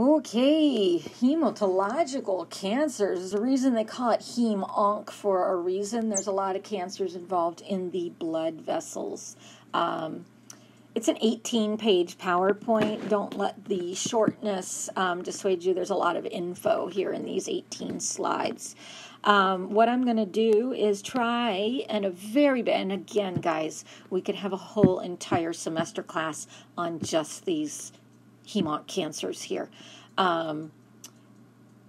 Okay, hematological cancers. A reason they call it heme onc for a reason. There's a lot of cancers involved in the blood vessels. Um, it's an 18 page PowerPoint. Don't let the shortness um, dissuade you. There's a lot of info here in these 18 slides. Um, what I'm going to do is try, and a very bit, and again, guys, we could have a whole entire semester class on just these hemonc cancers here. Um,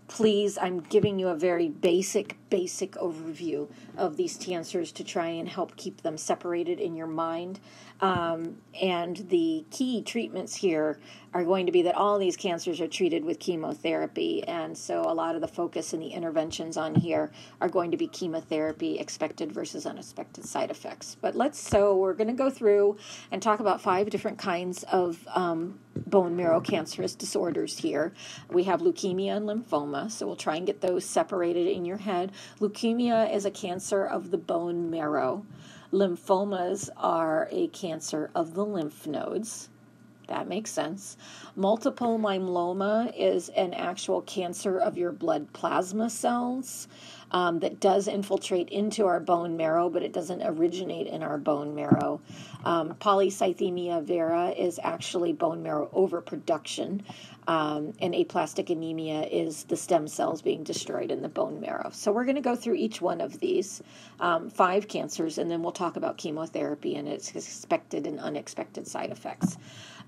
please, I'm giving you a very basic, basic overview of these cancers to try and help keep them separated in your mind. Um, and the key treatments here are going to be that all these cancers are treated with chemotherapy. And so a lot of the focus and the interventions on here are going to be chemotherapy, expected versus unexpected side effects. But let's, so we're going to go through and talk about five different kinds of um, bone marrow cancerous disorders here. We have leukemia and lymphoma, so we'll try and get those separated in your head. Leukemia is a cancer of the bone marrow. Lymphomas are a cancer of the lymph nodes. That makes sense. Multiple myeloma is an actual cancer of your blood plasma cells um, that does infiltrate into our bone marrow, but it doesn't originate in our bone marrow. Um, polycythemia vera is actually bone marrow overproduction, um, and aplastic anemia is the stem cells being destroyed in the bone marrow. So we're going to go through each one of these um, five cancers, and then we'll talk about chemotherapy and its expected and unexpected side effects.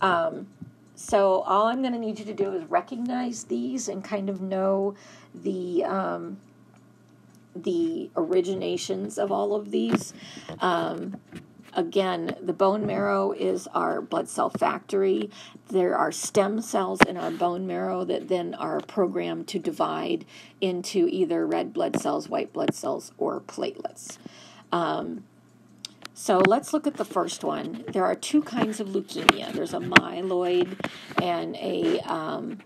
Um, so all I'm going to need you to do is recognize these and kind of know the um, the originations of all of these. Um, again, the bone marrow is our blood cell factory. There are stem cells in our bone marrow that then are programmed to divide into either red blood cells, white blood cells, or platelets. Um, so let's look at the first one. There are two kinds of leukemia there's a myeloid and a um,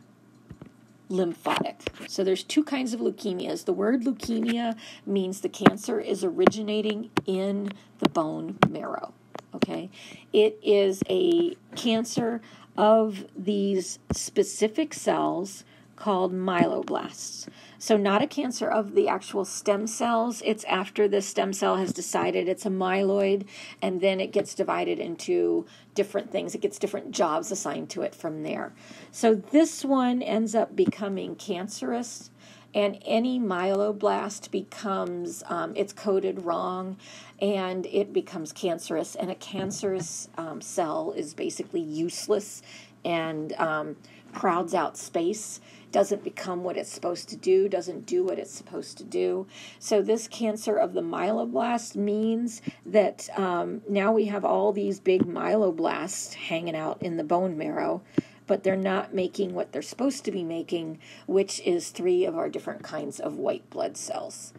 lymphatic. So there's two kinds of leukemias. The word leukemia means the cancer is originating in the bone marrow. Okay? It is a cancer of these specific cells called myeloblasts. So, not a cancer of the actual stem cells. It's after the stem cell has decided it's a myeloid, and then it gets divided into different things. It gets different jobs assigned to it from there. So, this one ends up becoming cancerous and any myeloblast becomes um, it's coded wrong and it becomes cancerous and a cancerous um, cell is basically useless and um, crowds out space doesn't become what it's supposed to do, doesn't do what it's supposed to do. So, this cancer of the myeloblast means that um, now we have all these big myeloblasts hanging out in the bone marrow, but they're not making what they're supposed to be making, which is three of our different kinds of white blood cells.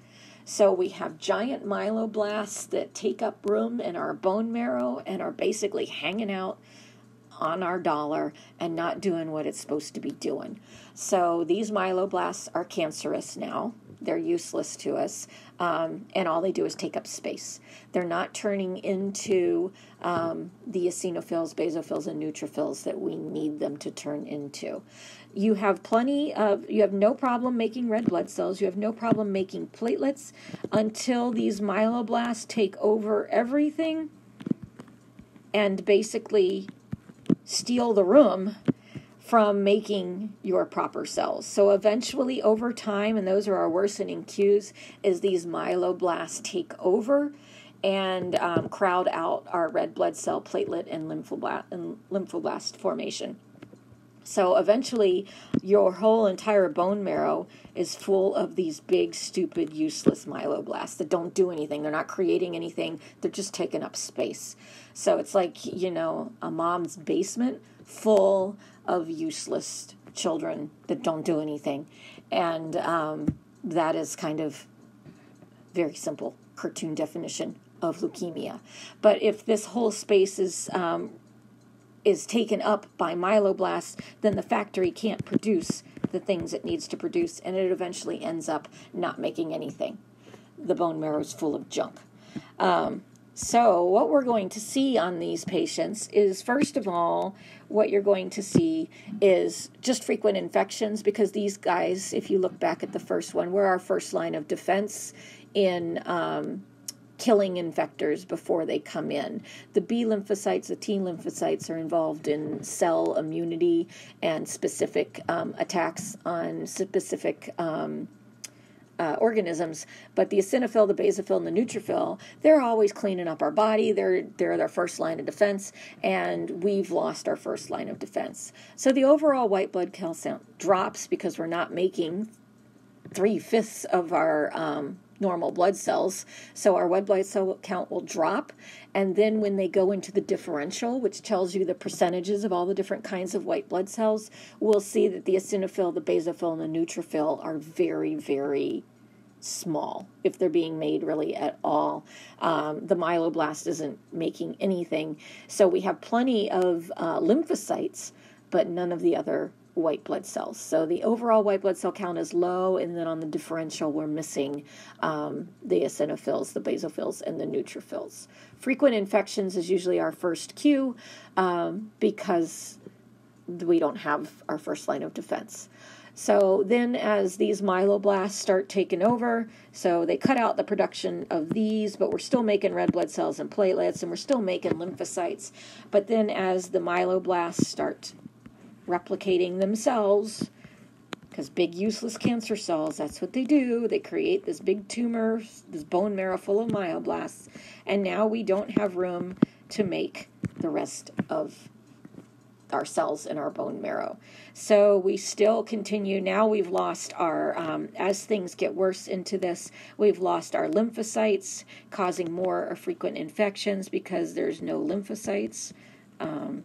So we have giant myeloblasts that take up room in our bone marrow and are basically hanging out on our dollar and not doing what it's supposed to be doing. So these myeloblasts are cancerous now. They're useless to us, um, and all they do is take up space. They're not turning into um, the eosinophils, basophils, and neutrophils that we need them to turn into. You have plenty of, you have no problem making red blood cells. You have no problem making platelets until these myeloblasts take over everything and basically steal the room from making your proper cells. So eventually, over time, and those are our worsening cues, is these myeloblasts take over and um, crowd out our red blood cell platelet and lymphoblast, and lymphoblast formation. So eventually, your whole entire bone marrow is full of these big, stupid, useless myeloblasts that don't do anything. They're not creating anything, they're just taking up space. So it's like, you know, a mom's basement full of useless children that don't do anything. And um, that is kind of very simple cartoon definition of leukemia. But if this whole space is um, is taken up by myeloblasts, then the factory can't produce the things it needs to produce, and it eventually ends up not making anything. The bone marrow is full of junk. Um, So, what we're going to see on these patients is first of all, what you're going to see is just frequent infections because these guys, if you look back at the first one, were our first line of defense in um, killing infectors before they come in. The B lymphocytes, the T lymphocytes, are involved in cell immunity and specific um, attacks on specific. Um, uh, organisms, but the eosinophil, the basophil, and the neutrophil, they're always cleaning up our body. They're they're their first line of defense, and we've lost our first line of defense. So the overall white blood cell count drops because we're not making three fifths of our um, normal blood cells. So our red blood cell count will drop. And then when they go into the differential, which tells you the percentages of all the different kinds of white blood cells, we'll see that the eosinophil, the basophil, and the neutrophil are very, very small if they're being made really at all. Um, the myeloblast isn't making anything. So we have plenty of uh, lymphocytes, but none of the other white blood cells. So the overall white blood cell count is low, and then on the differential, we're missing um, the eosinophils, the basophils, and the neutrophils. Frequent infections is usually our first cue um, because we don't have our first line of defense. So then, as these myeloblasts start taking over, so they cut out the production of these, but we're still making red blood cells and platelets, and we're still making lymphocytes. But then, as the myeloblasts start replicating themselves because big useless cancer cells that's what they do. They create this big tumor this bone marrow full of myoblasts and now we don't have room to make the rest of our cells in our bone marrow. So we still continue now we've lost our um, as things get worse into this we've lost our lymphocytes causing more frequent infections because there's no lymphocytes um,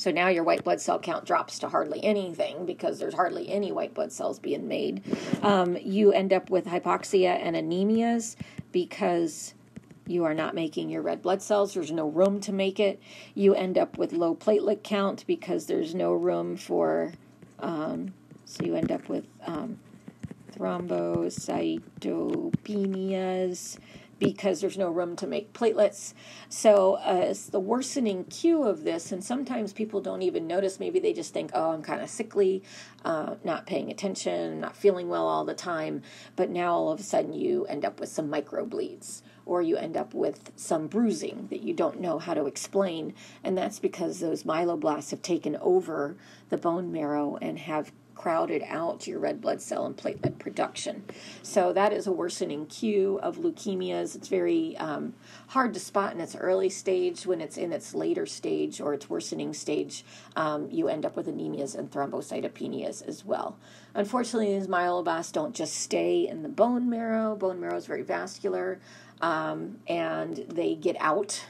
so now your white blood cell count drops to hardly anything because there's hardly any white blood cells being made. Um, you end up with hypoxia and anemias because you are not making your red blood cells. There's no room to make it. You end up with low platelet count because there's no room for, um, so you end up with um, thrombocytopenias because there's no room to make platelets. So, uh, it's the worsening cue of this, and sometimes people don't even notice. Maybe they just think, oh, I'm kind of sickly, uh, not paying attention, not feeling well all the time. But now all of a sudden you end up with some microbleeds or you end up with some bruising that you don't know how to explain. And that's because those myeloblasts have taken over the bone marrow and have crowded out your red blood cell and platelet production. So that is a worsening cue of leukemias. It's very um, hard to spot in its early stage. When it's in its later stage or its worsening stage, um, you end up with anemias and thrombocytopenias as well. Unfortunately, these myeloblasts don't just stay in the bone marrow. Bone marrow is very vascular, um, and they get out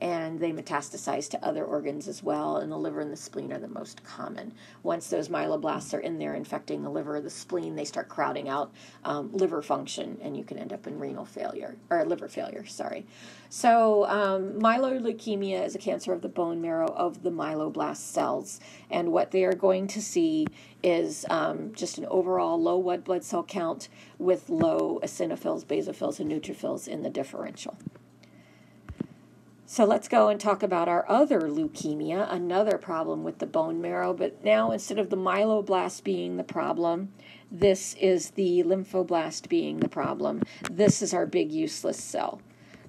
and they metastasize to other organs as well, and the liver and the spleen are the most common. Once those myeloblasts are in there infecting the liver or the spleen, they start crowding out um, liver function, and you can end up in renal failure, or liver failure, sorry. So, um, myeloleukemia is a cancer of the bone marrow of the myeloblast cells, and what they are going to see is um, just an overall low white blood cell count with low eosinophils, basophils, and neutrophils in the differential. So let's go and talk about our other leukemia, another problem with the bone marrow. But now instead of the myeloblast being the problem, this is the lymphoblast being the problem. This is our big useless cell.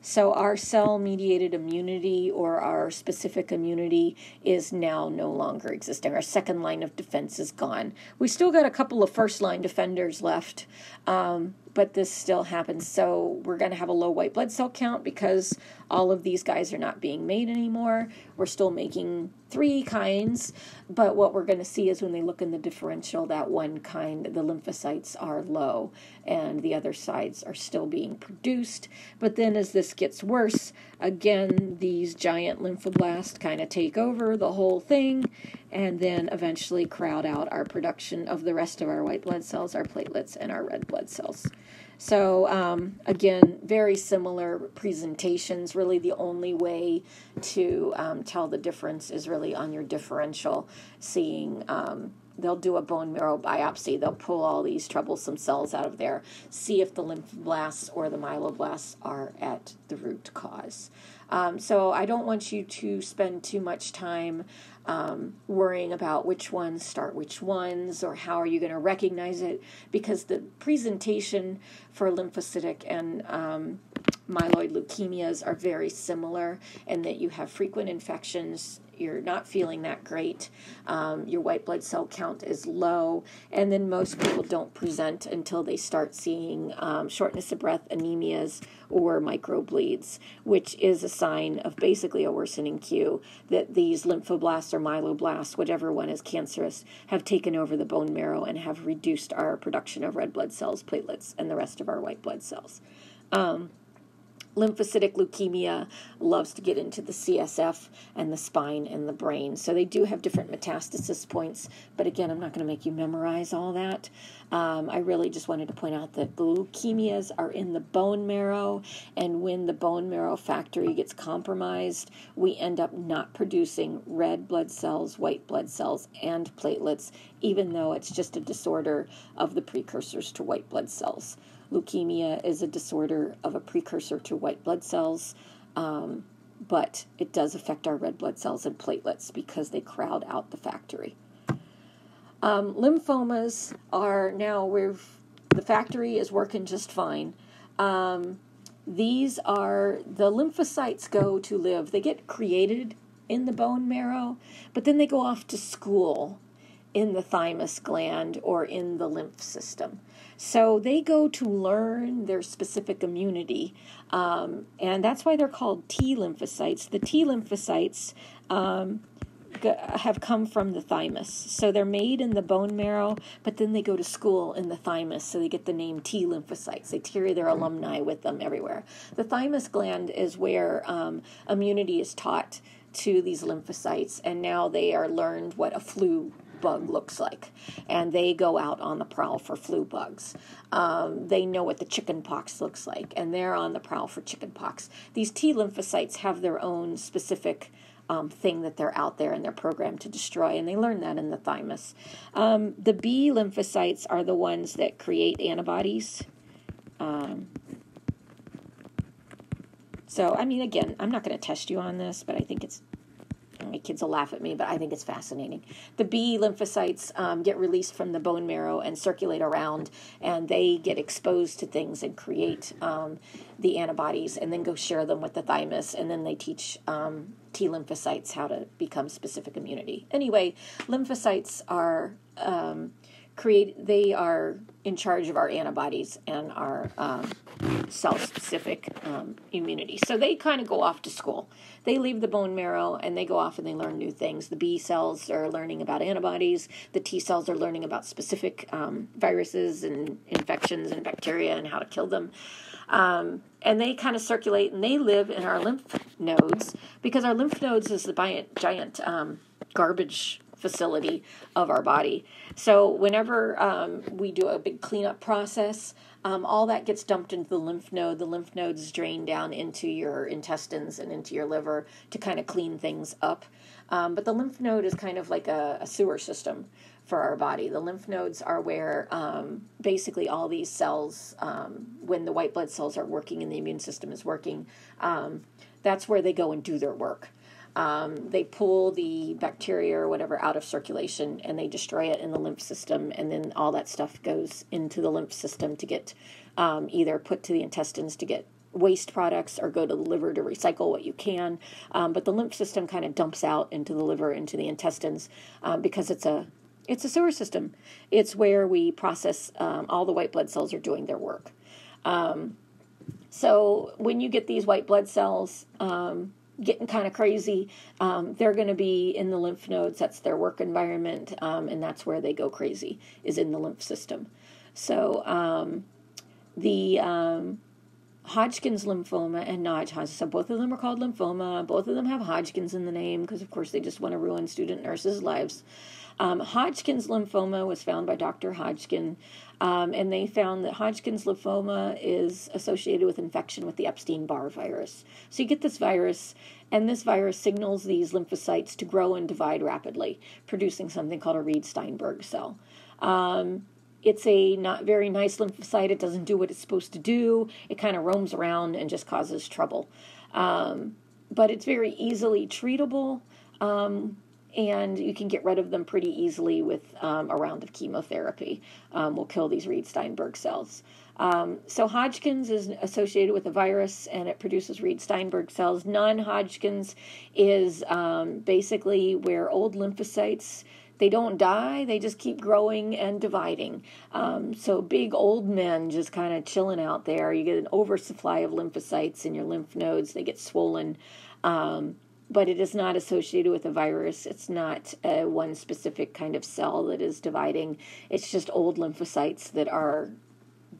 So our cell mediated immunity or our specific immunity is now no longer existing. Our second line of defense is gone. We still got a couple of first line defenders left. Um, but this still happens. So we're going to have a low white blood cell count because all of these guys are not being made anymore. We're still making three kinds, but what we're going to see is when they look in the differential, that one kind, the lymphocytes are low and the other sides are still being produced. But then as this gets worse, again, these giant lymphoblasts kind of take over the whole thing and then eventually crowd out our production of the rest of our white blood cells, our platelets, and our red blood cells. So, um, again, very similar presentations. Really, the only way to um, tell the difference is really on your differential, seeing um, they'll do a bone marrow biopsy. They'll pull all these troublesome cells out of there, see if the lymphoblasts or the myeloblasts are at the root cause. Um, so I don't want you to spend too much time um, worrying about which ones start which ones or how are you going to recognize it because the presentation for lymphocytic and um, myeloid leukemias are very similar and that you have frequent infections you're not feeling that great, um, your white blood cell count is low, and then most people don't present until they start seeing um, shortness of breath, anemias, or microbleeds, which is a sign of basically a worsening cue that these lymphoblasts or myeloblasts, whichever one is cancerous, have taken over the bone marrow and have reduced our production of red blood cells, platelets, and the rest of our white blood cells. Um, lymphocytic leukemia loves to get into the CSF and the spine and the brain. So they do have different metastasis points, but again, I'm not going to make you memorize all that. Um, I really just wanted to point out that the leukemias are in the bone marrow, and when the bone marrow factory gets compromised, we end up not producing red blood cells, white blood cells, and platelets, even though it's just a disorder of the precursors to white blood cells. Leukemia is a disorder of a precursor to white blood cells, um, but it does affect our red blood cells and platelets because they crowd out the factory. Um, lymphomas are now where the factory is working just fine. Um, these are the lymphocytes go to live. They get created in the bone marrow, but then they go off to school in the thymus gland or in the lymph system. So they go to learn their specific immunity, um, and that's why they're called T lymphocytes. The T lymphocytes um, have come from the thymus. So they're made in the bone marrow, but then they go to school in the thymus, so they get the name T lymphocytes. They carry their alumni with them everywhere. The thymus gland is where um, immunity is taught to these lymphocytes, and now they are learned what a flu bug looks like, and they go out on the prowl for flu bugs. Um, they know what the chicken pox looks like, and they're on the prowl for chicken pox. These T lymphocytes have their own specific um, thing that they're out there and they're programmed to destroy, and they learn that in the thymus. Um, the B lymphocytes are the ones that create antibodies. Um, so, I mean, again, I'm not going to test you on this, but I think it's my kids will laugh at me, but I think it's fascinating. The B lymphocytes um, get released from the bone marrow and circulate around, and they get exposed to things and create um, the antibodies, and then go share them with the thymus, and then they teach um, T lymphocytes how to become specific immunity. Anyway, lymphocytes are um, create they are in charge of our antibodies and our um, cell specific um, immunity. So they kind of go off to school. They leave the bone marrow and they go off and they learn new things. The b cells are learning about antibodies. The t cells are learning about specific um, viruses and infections and bacteria and how to kill them. Um, and they kind of circulate and they live in our lymph nodes because our lymph nodes is the giant, giant um, garbage facility of our body. So whenever um, we do a big cleanup process, um, all that gets dumped into the lymph node. The lymph nodes drain down into your intestines and into your liver to kind of clean things up. Um, but the lymph node is kind of like a, a, sewer system for our body. The lymph nodes are where um, basically all these cells, um, when the white blood cells are working and the immune system is working, um, that's where they go and do their work. Um, they pull the bacteria or whatever out of circulation and they destroy it in the lymph system, and then all that stuff goes into the lymph system to get um, either put to the intestines to get waste products or go to the liver to recycle what you can. Um, but the lymph system kind of dumps out into the liver, into the intestines, um, because it's a it's a sewer system. It's where we process um, all the white blood cells are doing their work. Um, so when you get these white blood cells, um, getting kind of crazy, um, they're going to be in the lymph nodes. That's their work environment, um, and that's where they go crazy is in the lymph system. So um, the um, Hodgkin's lymphoma and non-Hodgkin's, so both of them are called lymphoma. Both of them have Hodgkin's in the name because, of course, they just want to ruin student nurses' lives. Um, Hodgkin's lymphoma was found by Dr. Hodgkin, um, and they found that Hodgkin's lymphoma is associated with infection with the Epstein Barr virus. So you get this virus, and this virus signals these lymphocytes to grow and divide rapidly, producing something called a Reed Sternberg cell. Um, it's a not very nice lymphocyte. It doesn't do what it's supposed to do. It kind of roams around and just causes trouble. Um, but it's very easily treatable, um, and you can get rid of them pretty easily with um, a round of chemotherapy. Um, will kill these Reed Sternberg cells. Um, so Hodgkin's is associated with a virus, and it produces Reed Sternberg cells. Non-Hodgkin's is um, basically where old lymphocytes they don't die they just keep growing and dividing um, so big old men just kind of chilling out there you get an oversupply of lymphocytes in your lymph nodes they get swollen um, but it is not associated with a virus it's not a one specific kind of cell that is dividing it's just old lymphocytes that are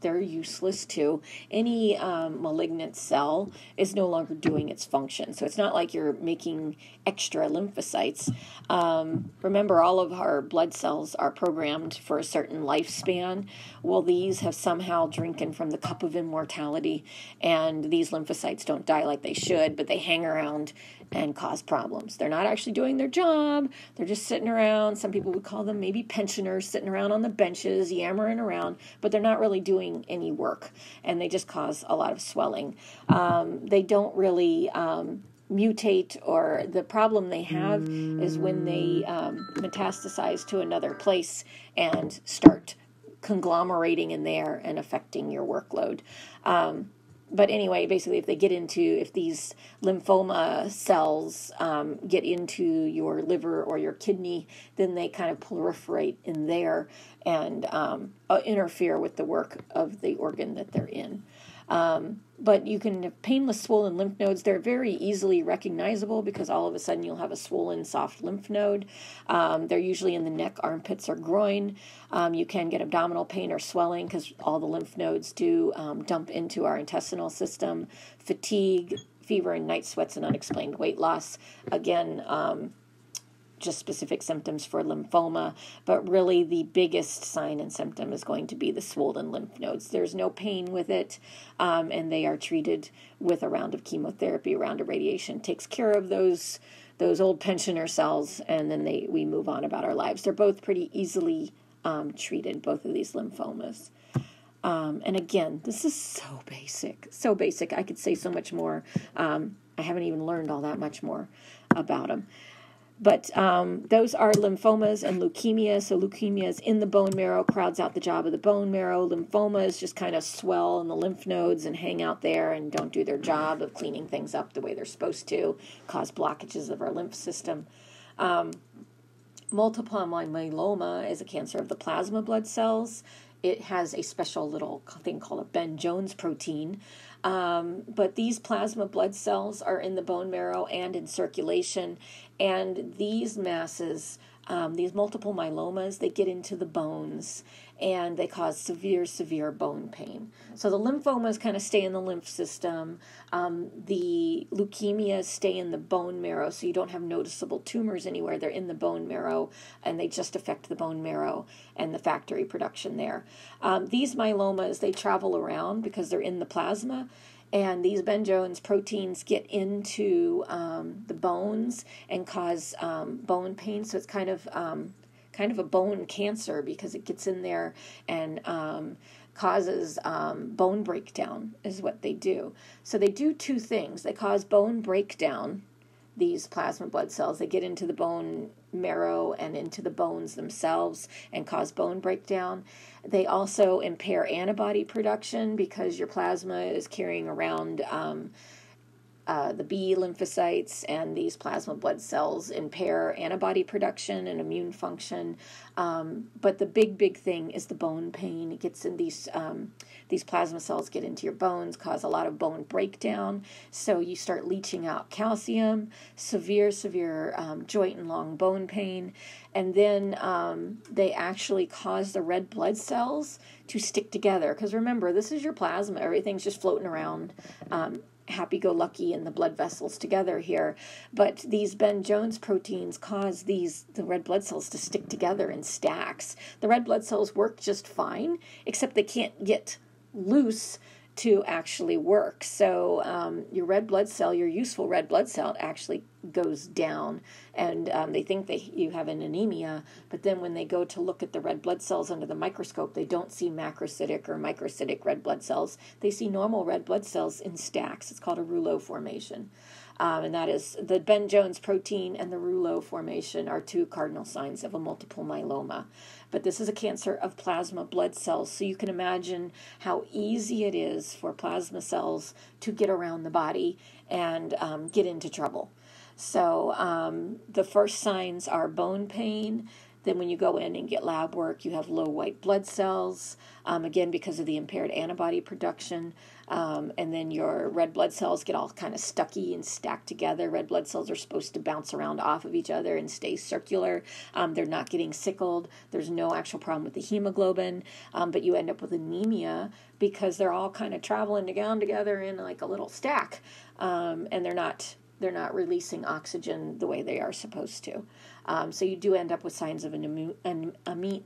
they're useless too. Any um, malignant cell is no longer doing its function. So it's not like you're making extra lymphocytes. Um, remember, all of our blood cells are programmed for a certain lifespan. Well, these have somehow drinking from the cup of immortality, and these lymphocytes don't die like they should, but they hang around and cause problems. They're not actually doing their job. They're just sitting around. Some people would call them maybe pensioners sitting around on the benches, yammering around, but they're not really doing any work and they just cause a lot of swelling. Um, they don't really. Um, mutate or the problem they have is when they um, metastasize to another place and start conglomerating in there and affecting your workload um, but anyway, basically, if they get into, if these lymphoma cells um, get into your liver or your kidney, then they kind of proliferate in there and um, uh, interfere with the work of the organ that they're in. Um, but you can have painless swollen lymph nodes. They're very easily recognizable because all of a sudden you'll have a swollen, soft lymph node. Um, they're usually in the neck, armpits, or groin. Um, you can get abdominal pain or swelling because all the lymph nodes do um, dump into our intestinal system. Fatigue, fever, and night sweats and unexplained weight loss. Again, um, just specific symptoms for lymphoma, but really the biggest sign and symptom is going to be the swollen lymph nodes. There's no pain with it, um, and they are treated with a round of chemotherapy, a round of radiation. Takes care of those those old pensioner cells, and then they we move on about our lives. They're both pretty easily um, treated, both of these lymphomas. Um, and again, this is so basic, so basic. I could say so much more. Um, I haven't even learned all that much more about them. But um, those are lymphomas and leukemia. So leukemia is in the bone marrow, crowds out the job of the bone marrow. Lymphomas just kind of swell in the lymph nodes and hang out there and don't do their job of cleaning things up the way they're supposed to, cause blockages of our lymph system. Um, multiple myeloma is a cancer of the plasma blood cells. It has a special little thing called a Bence Jones protein um, but these plasma blood cells are in the bone marrow and in circulation, and these masses, um, these multiple myelomas, they get into the bones and they cause severe, severe bone pain. So the lymphomas kind of stay in the lymph system. Um, the leukemias stay in the bone marrow, so you don't have noticeable tumors anywhere. They're in the bone marrow, and they just affect the bone marrow and the factory production there. Um, these myelomas, they travel around because they're in the plasma and these Bence Jones proteins get into um, the bones and cause um, bone pain. So it's kind of um, kind of a bone cancer because it gets in there and um, causes um, bone breakdown, is what they do. So they do two things they cause bone breakdown, these plasma blood cells. They get into the bone marrow and into the bones themselves and cause bone breakdown. They also impair antibody production because your plasma is carrying around. Um, uh, the B lymphocytes and these plasma blood cells impair antibody production and immune function. Um, but the big, big thing is the bone pain. It gets in these um, these plasma cells get into your bones, cause a lot of bone breakdown. So you start leaching out calcium, severe, severe um, joint and long bone pain, and then um, they actually cause the red blood cells to stick together. Because remember, this is your plasma; everything's just floating around. Happy go lucky in the blood vessels together here. But these Bence Jones proteins cause these the red blood cells to stick together in stacks. The red blood cells work just fine, except they can't get loose to actually work. So um, your red blood cell, your useful red blood cell, actually goes down, and um, they think that you have an anemia. But then when they go to look at the red blood cells under the microscope, they don't see macrocytic or microcytic red blood cells. They see normal red blood cells in stacks. It's called a rouleau formation. Um, and that is the Bence Jones protein and the rouleau formation are two cardinal signs of a multiple myeloma. But this is a cancer of plasma blood cells, so you can imagine how easy it is for plasma cells to get around the body and um, get into trouble. So um, the first signs are bone pain. Then, when you go in and get lab work, you have low white blood cells, um, again, because of the impaired antibody production. Um, and then your red blood cells get all kind of stucky and stacked together. Red blood cells are supposed to bounce around off of each other and stay circular. Um, they're not getting sickled. There's no actual problem with the hemoglobin, um, but you end up with anemia because they're all kind of traveling down together in like a little stack, um, and they're not they're not releasing oxygen the way they are supposed to. Um, so you do end up with signs of an, an, an,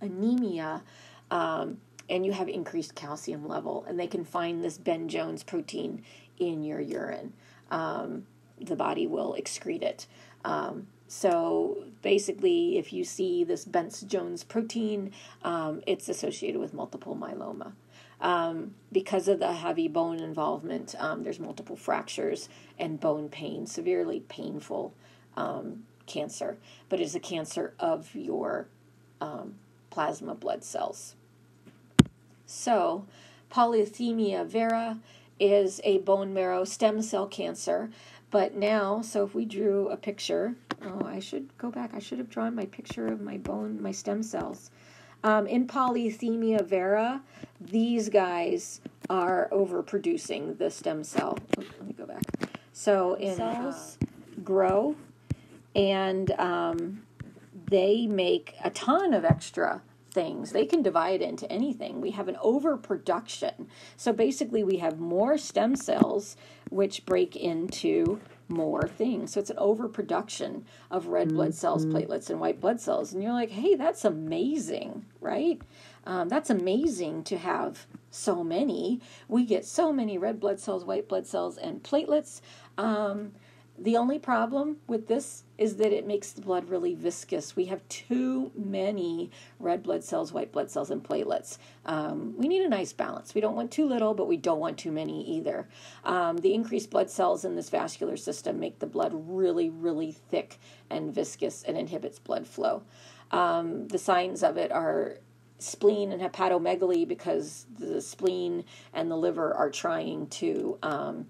anemia. Um, and you have increased calcium level, and they can find this Bence Jones protein in your urine. Um, the body will excrete it. Um, so basically, if you see this Bence Jones protein, um, it's associated with multiple myeloma. Um, because of the heavy bone involvement, um, there's multiple fractures and bone pain, severely painful um, cancer, but it's a cancer of your um, plasma blood cells. So, polycythemia vera is a bone marrow stem cell cancer. But now, so if we drew a picture, oh, I should go back. I should have drawn my picture of my bone, my stem cells. Um, in polycythemia vera, these guys are overproducing the stem cell. Let me go back. So in cells grow, and um, they make a ton of extra things. They can divide into anything. We have an overproduction. So basically, we have more stem cells which break into more things. So it's an overproduction of red mm-hmm. blood cells, mm-hmm. platelets, and white blood cells. And you're like, hey, that's amazing, right? Um, that's amazing to have so many. We get so many red blood cells, white blood cells, and platelets. Um, the only problem with this is that it makes the blood really viscous. We have too many red blood cells, white blood cells, and platelets. Um, we need a nice balance. We don't want too little, but we don't want too many either. Um, the increased blood cells in this vascular system make the blood really, really thick and viscous and inhibits blood flow. Um, the signs of it are spleen and hepatomegaly because the spleen and the liver are trying to um,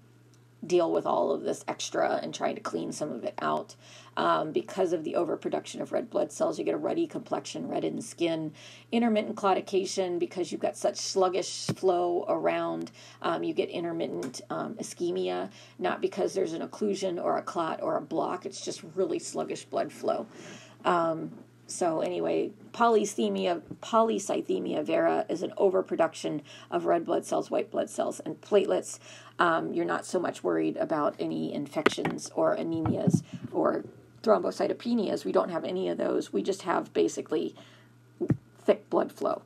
deal with all of this extra and trying to clean some of it out. Um, because of the overproduction of red blood cells, you get a ruddy complexion, reddened skin, intermittent claudication because you've got such sluggish flow around. Um, you get intermittent um, ischemia, not because there's an occlusion or a clot or a block, it's just really sluggish blood flow. Um, so anyway, polycythemia, polycythemia vera is an overproduction of red blood cells, white blood cells, and platelets. Um, you're not so much worried about any infections or anemias or thrombocytopenias. We don't have any of those. We just have basically thick blood flow.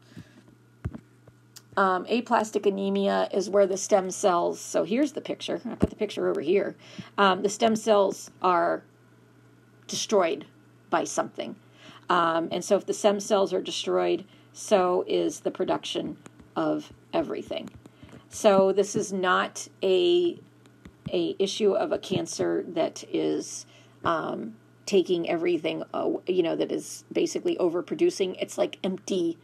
Um, aplastic anemia is where the stem cells. So here's the picture. I put the picture over here. Um, the stem cells are destroyed by something. Um, and so if the stem cells are destroyed, so is the production of everything. So this is not a a issue of a cancer that is um, taking everything, uh, you know, that is basically overproducing. It's like empty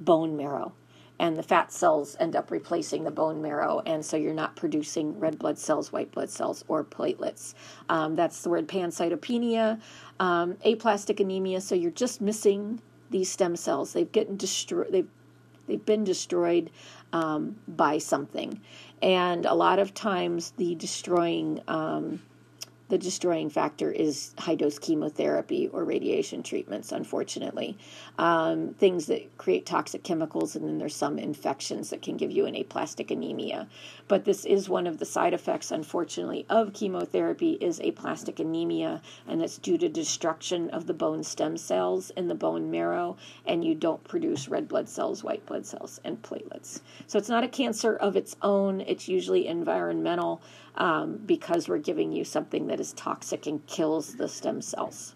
bone marrow and the fat cells end up replacing the bone marrow, and so you're not producing red blood cells, white blood cells, or platelets. Um, that's the word pancytopenia, um, aplastic anemia. So you're just missing these stem cells. They've destroyed. They've they've been destroyed um, by something, and a lot of times the destroying um, the destroying factor is high dose chemotherapy or radiation treatments, unfortunately. Um, things that create toxic chemicals, and then there's some infections that can give you an aplastic anemia. But this is one of the side effects, unfortunately, of chemotherapy is aplastic anemia, and it's due to destruction of the bone stem cells in the bone marrow, and you don't produce red blood cells, white blood cells, and platelets. So it's not a cancer of its own, it's usually environmental um, because we're giving you something that is toxic and kills the stem cells.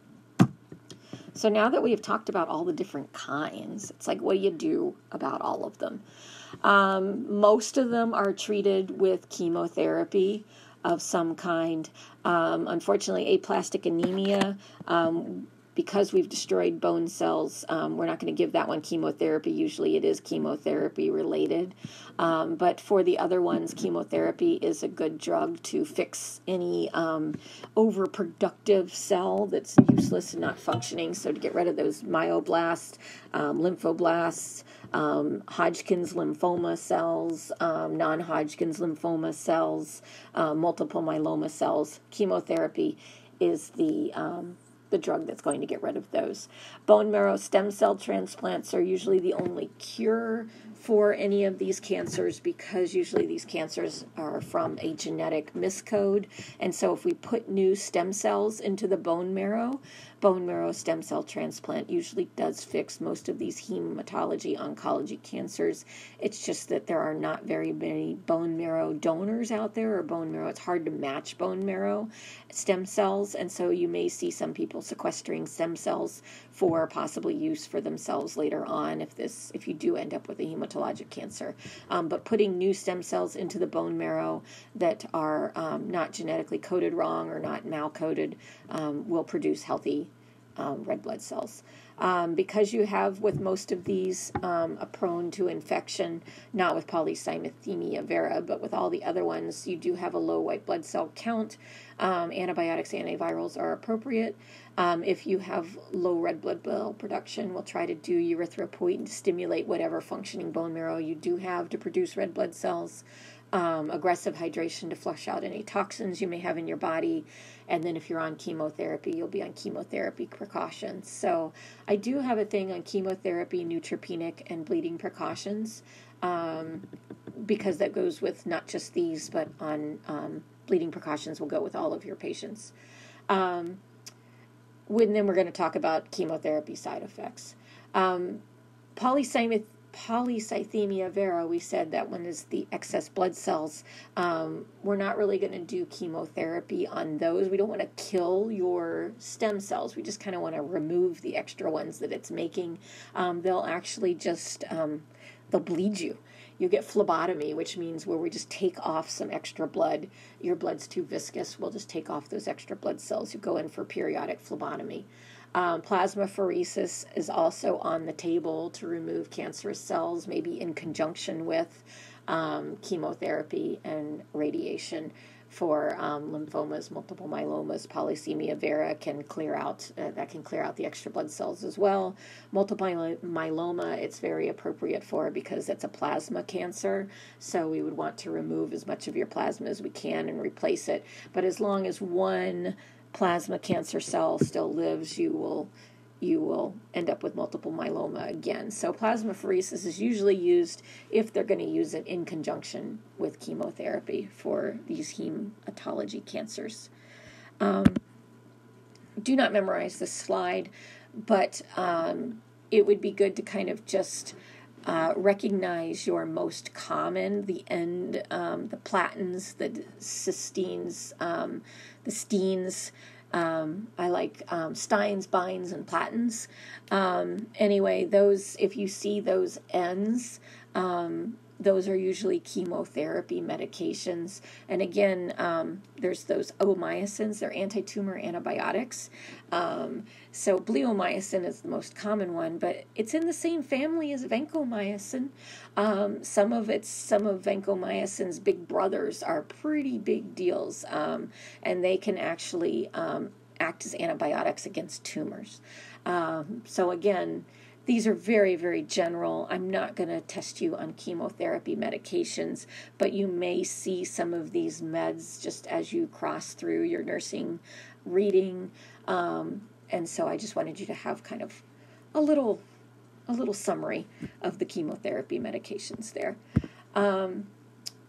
So now that we have talked about all the different kinds, it's like, what do you do about all of them? Um, most of them are treated with chemotherapy of some kind. Um, unfortunately, aplastic anemia um, because we've destroyed bone cells, um, we're not going to give that one chemotherapy. Usually it is chemotherapy related. Um, but for the other ones, chemotherapy is a good drug to fix any um, overproductive cell that's useless and not functioning. So to get rid of those myoblasts, um, lymphoblasts, um, Hodgkin's lymphoma cells, um, non Hodgkin's lymphoma cells, uh, multiple myeloma cells, chemotherapy is the the drug that's going to get rid of those. Bone marrow stem cell transplants are usually the only cure for any of these cancers because usually these cancers are from a genetic miscode. And so, if we put new stem cells into the bone marrow, bone marrow stem cell transplant usually does fix most of these hematology oncology cancers. It's just that there are not very many bone marrow donors out there or bone marrow. It's hard to match bone marrow stem cells, and so you may see some people sequestering stem cells for possible use for themselves later on if this if you do end up with a hematologic cancer. Um, but putting new stem cells into the bone marrow that are um, not genetically coded wrong or not malcoded um, will produce healthy um, red blood cells. Um, because you have with most of these um, a prone to infection, not with polycythemia vera, but with all the other ones, you do have a low white blood cell count. Um, antibiotics, antivirals are appropriate. Um, if you have low red blood cell production, we'll try to do erythropoietin to stimulate whatever functioning bone marrow you do have to produce red blood cells. Um, aggressive hydration to flush out any toxins you may have in your body. And then if you're on chemotherapy, you'll be on chemotherapy precautions. So I do have a thing on chemotherapy, neutropenic, and bleeding precautions um, because that goes with not just these, but on um, bleeding precautions will go with all of your patients. Um, when then we're going to talk about chemotherapy side effects. Um, polycythemia, polycythemia vera, we said that one is the excess blood cells. Um, we're not really going to do chemotherapy on those. We don't want to kill your stem cells. We just kind of want to remove the extra ones that it's making. Um, they'll actually just um, they'll bleed you you get phlebotomy, which means where we just take off some extra blood. Your blood's too viscous, we'll just take off those extra blood cells. You go in for periodic phlebotomy. Um, plasmapheresis is also on the table to remove cancerous cells, maybe in conjunction with um, chemotherapy and radiation for um, lymphomas, multiple myelomas, polycythemia vera can clear out uh, that can clear out the extra blood cells as well. Multiple myeloma, it's very appropriate for because it's a plasma cancer, so we would want to remove as much of your plasma as we can and replace it. But as long as one plasma cancer cell still lives, you will you will end up with multiple myeloma again. So plasmapheresis is usually used if they're going to use it in conjunction with chemotherapy for these hematology cancers. Um, do not memorize this slide, but um, it would be good to kind of just uh, recognize your most common, the end, um, the platins, the cysteines, um, the steins, um, I like um, Steins, Bines, and Platins. Um, anyway, those if you see those ends, um, those are usually chemotherapy medications. And again, um, there's those oomycins, they're anti tumor antibiotics. Um, so, bleomycin is the most common one, but it's in the same family as vancomycin. Um, some of its, some of vancomycin's big brothers are pretty big deals, um, and they can actually um, act as antibiotics against tumors. Um, so, again, these are very, very general. I'm not going to test you on chemotherapy medications, but you may see some of these meds just as you cross through your nursing reading. Um, and so I just wanted you to have kind of a little a little summary of the chemotherapy medications there. Um,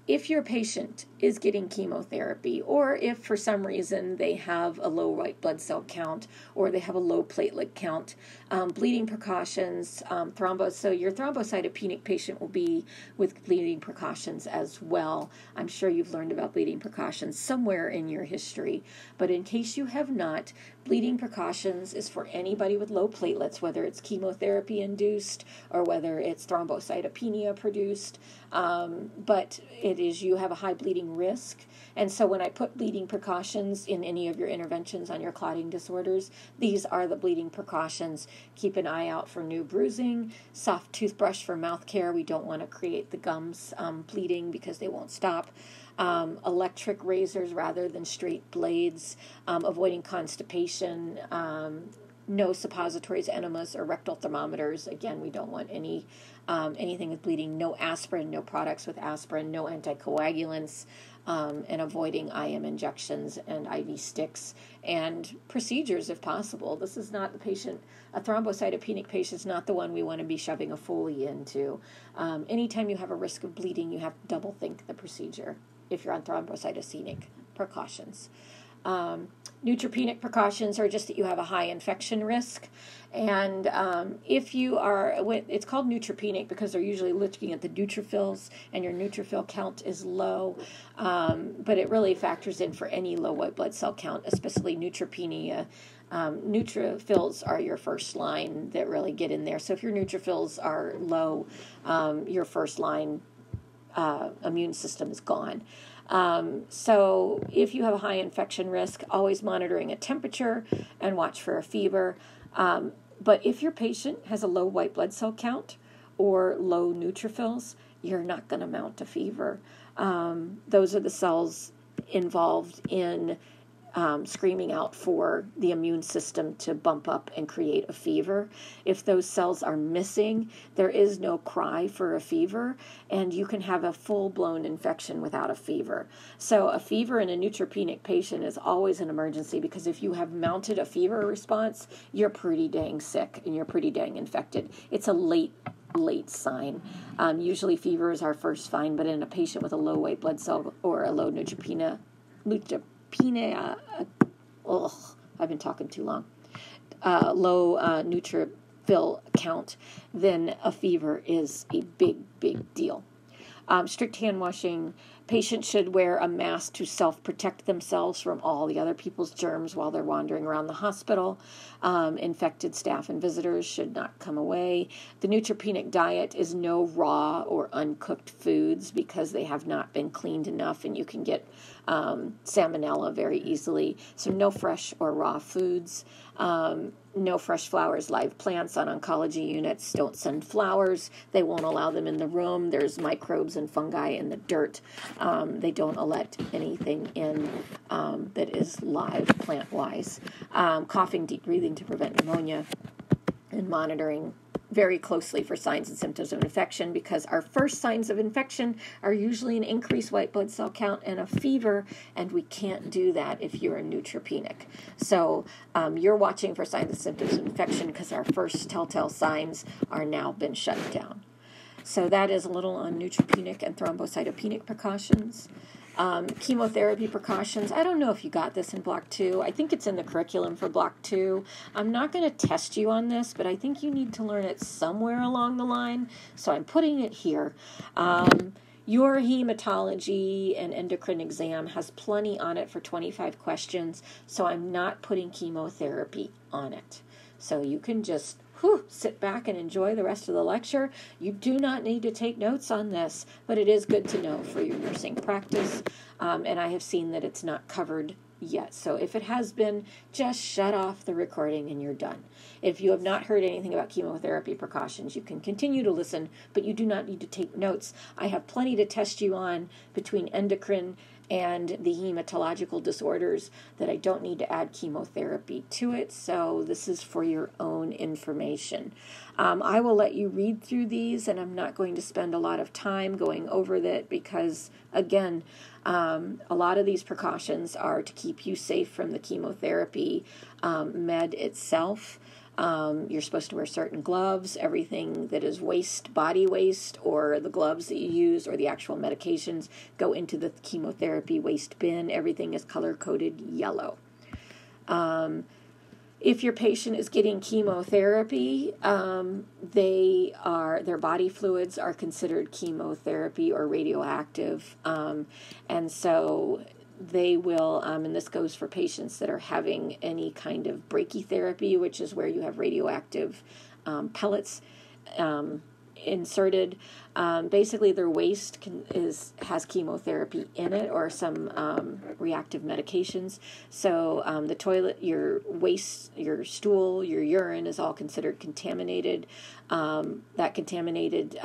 if your patient is getting chemotherapy, or if for some reason they have a low white blood cell count or they have a low platelet count, um, bleeding precautions, um, thrombos. So your thrombocytopenic patient will be with bleeding precautions as well. I'm sure you've learned about bleeding precautions somewhere in your history, but in case you have not, bleeding precautions is for anybody with low platelets, whether it's chemotherapy induced or whether it's thrombocytopenia produced. Um, but it is you have a high bleeding risk. And so when I put bleeding precautions in any of your interventions on your clotting disorders, these are the bleeding precautions. Keep an eye out for new bruising, soft toothbrush for mouth care. We don't want to create the gums um, bleeding because they won't stop. Um, electric razors rather than straight blades, um, avoiding constipation, um, no suppositories, enemas, or rectal thermometers. Again, we don't want any um, anything with bleeding. No aspirin, no products with aspirin, no anticoagulants, um, and avoiding IM injections and IV sticks and procedures if possible. This is not the patient, a thrombocytopenic patient is not the one we want to be shoving a Foley into. Um, anytime you have a risk of bleeding, you have to double think the procedure if you're on thrombocytopenic precautions. Um, neutropenic precautions are just that you have a high infection risk. And um, if you are, it's called neutropenic because they're usually looking at the neutrophils and your neutrophil count is low. Um, but it really factors in for any low white blood cell count, especially neutropenia. Um, neutrophils are your first line that really get in there. So if your neutrophils are low, um, your first line uh, immune system is gone. Um, so, if you have a high infection risk, always monitoring a temperature and watch for a fever. Um, but if your patient has a low white blood cell count or low neutrophils, you're not going to mount a fever. Um, those are the cells involved in um, screaming out for the immune system to bump up and create a fever. If those cells are missing, there is no cry for a fever, and you can have a full blown infection without a fever. So, a fever in a neutropenic patient is always an emergency because if you have mounted a fever response, you're pretty dang sick and you're pretty dang infected. It's a late late sign. Um, usually, fever is our first sign, but in a patient with a low white blood cell or a low neutropenia, neutropenia pina, uh, I've been talking too long, uh, low uh, neutrophil count, then a fever is a big, big deal. Um, strict hand washing. Patients should wear a mask to self protect themselves from all the other people's germs while they're wandering around the hospital. Um, infected staff and visitors should not come away. The neutropenic diet is no raw or uncooked foods because they have not been cleaned enough, and you can get um, salmonella very easily. So, no fresh or raw foods. Um, no fresh flowers, live plants on oncology units. Don't send flowers. They won't allow them in the room. There's microbes and fungi in the dirt. Um, they don't let anything in um, that is live plant wise. Um, coughing, deep breathing to prevent pneumonia, and monitoring very closely for signs and symptoms of infection because our first signs of infection are usually an increased white blood cell count and a fever, and we can't do that if you're a neutropenic. So um, you're watching for signs and symptoms of infection because our first telltale signs are now been shut down. So that is a little on neutropenic and thrombocytopenic precautions. Um, chemotherapy precautions. I don't know if you got this in Block 2. I think it's in the curriculum for Block 2. I'm not going to test you on this, but I think you need to learn it somewhere along the line. So I'm putting it here. Um, your hematology and endocrine exam has plenty on it for 25 questions, so I'm not putting chemotherapy on it. So you can just whew, sit back and enjoy the rest of the lecture. You do not need to take notes on this, but it is good to know for your nursing practice. Um, and I have seen that it's not covered yet. So if it has been, just shut off the recording and you're done. If you have not heard anything about chemotherapy precautions, you can continue to listen, but you do not need to take notes. I have plenty to test you on between endocrine and the hematological disorders that I don't need to add chemotherapy to it. So, this is for your own information. Um, I will let you read through these, and I'm not going to spend a lot of time going over that because, again, um, a lot of these precautions are to keep you safe from the chemotherapy um, med itself. Um, you're supposed to wear certain gloves. Everything that is waste, body waste, or the gloves that you use, or the actual medications go into the chemotherapy waste bin. Everything is color coded yellow. Um, if your patient is getting chemotherapy, um, they are their body fluids are considered chemotherapy or radioactive, um, and so they will, um, and this goes for patients that are having any kind of brachytherapy, which is where you have radioactive um, pellets um, inserted. Um, basically, their waste can, is has chemotherapy in it or some um, reactive medications. So um, the toilet, your waste, your stool, your urine is all considered contaminated. that contaminated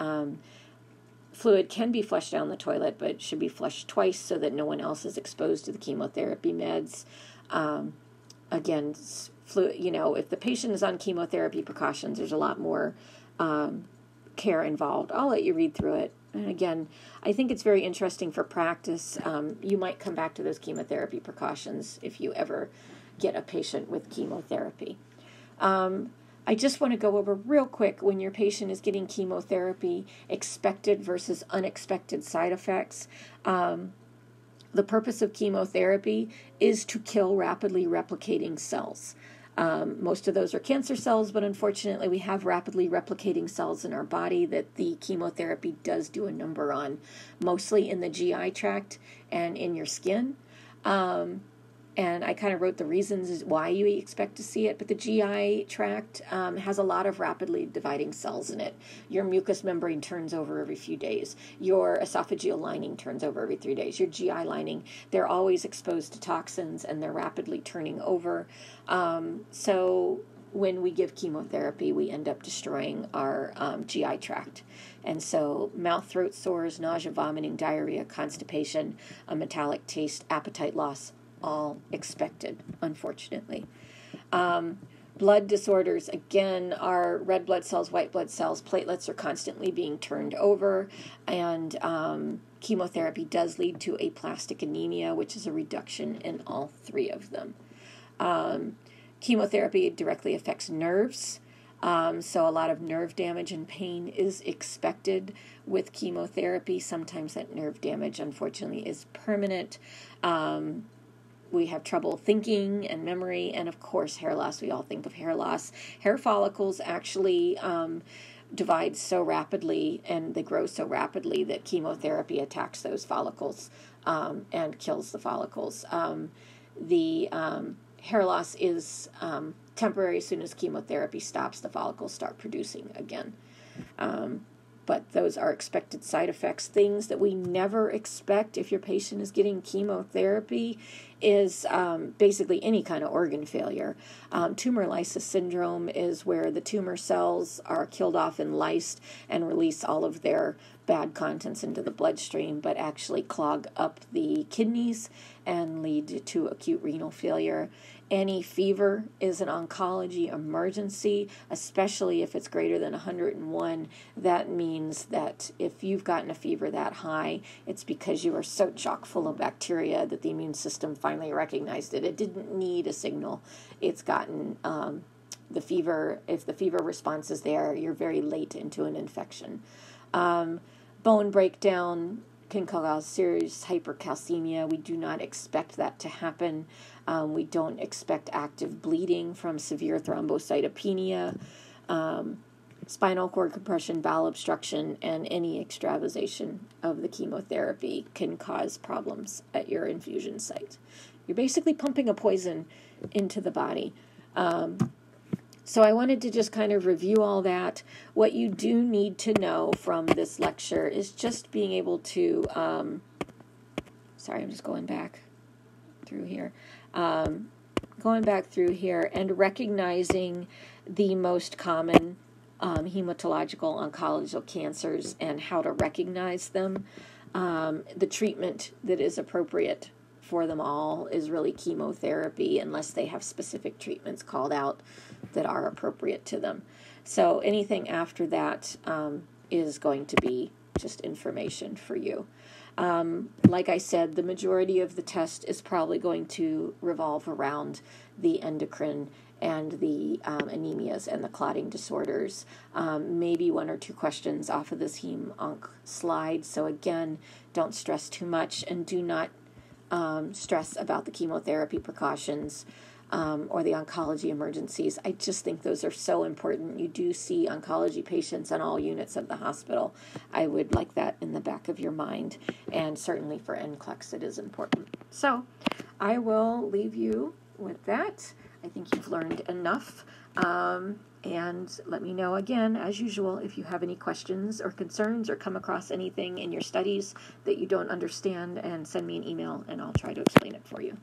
fluid can be flushed down the toilet, but should be flushed twice so that no one else is exposed to the chemotherapy meds. Um, again, fluid, you know, if the patient is on chemotherapy precautions, there's a lot more um, care involved. I'll let you read through it. And again, I think it's very interesting for practice. Um, you might come back to those chemotherapy precautions if you ever get a patient with chemotherapy. Um, I just want to go over real quick when your patient is getting chemotherapy, expected versus unexpected side effects. Um, the purpose of chemotherapy is to kill rapidly replicating cells. Um, most of those are cancer cells, but unfortunately, we have rapidly replicating cells in our body that the chemotherapy does do a number on, mostly in the GI tract and in your skin. Um, and I kind of wrote the reasons why you expect to see it. But the GI tract um, has a lot of rapidly dividing cells in it. Your mucous membrane turns over every few days. Your esophageal lining turns over every three days. Your GI lining, they're always exposed to toxins and they're rapidly turning over. Um, so when we give chemotherapy, we end up destroying our um, GI tract. And so, mouth, throat sores, nausea, vomiting, diarrhea, constipation, a metallic taste, appetite loss, all expected, unfortunately. Um, blood disorders, again, are red blood cells, white blood cells, platelets are constantly being turned over, and um, chemotherapy does lead to aplastic anemia, which is a reduction in all three of them. Um, chemotherapy directly affects nerves. Um, so, a lot of nerve damage and pain is expected with chemotherapy. Sometimes that nerve damage, unfortunately, is permanent. Um, we have trouble thinking and memory, and of course, hair loss. We all think of hair loss. Hair follicles actually um, divide so rapidly and they grow so rapidly that chemotherapy attacks those follicles um, and kills the follicles. Um, the um, hair loss is um, temporary. As soon as chemotherapy stops, the follicles start producing again. Um, but those are expected side effects. Things that we never expect if your patient is getting chemotherapy is um, basically any kind of organ failure. Um, tumor lysis syndrome is where the tumor cells are killed off and lysed and release all of their bad contents into the bloodstream, but actually clog up the kidneys and lead to acute renal failure. Any fever is an oncology emergency, especially if it's greater than 101. That means that if you've gotten a fever that high, it's because you are so chock full of bacteria that the immune system finally recognized it. It didn't need a signal, it's gotten. Um, the fever, if the fever response is there, you're very late into an infection. Um, bone breakdown can cause serious hypercalcemia. We do not expect that to happen. Um, we don't expect active bleeding from severe thrombocytopenia, um, spinal cord compression, bowel obstruction, and any extravasation of the chemotherapy can cause problems at your infusion site. You're basically pumping a poison into the body. Um, so I wanted to just kind of review all that. What you do need to know from this lecture is just being able to, um, sorry, I'm just going back through here. Um, going back through here and recognizing the most common um, hematological oncological cancers and how to recognize them. Um, the treatment that is appropriate for them all is really chemotherapy, unless they have specific treatments called out that are appropriate to them. So anything after that um, is going to be just information for you. Um, like I said, the majority of the test is probably going to revolve around the endocrine and the um, anemias and the clotting disorders. Um, maybe one or two questions off of this heme onc slide. So, again, don't stress too much and do not um, stress about the chemotherapy precautions um, or the oncology emergencies. I just think those are so important. You do see oncology patients on all units of the hospital. I would like that in the back of your mind, and certainly for NCLEX, it is important. So I will leave you with that. I think you've learned enough. Um, and let me know again, as usual, if you have any questions or concerns or come across anything in your studies that you don't understand, and send me an email and I'll try to explain it for you.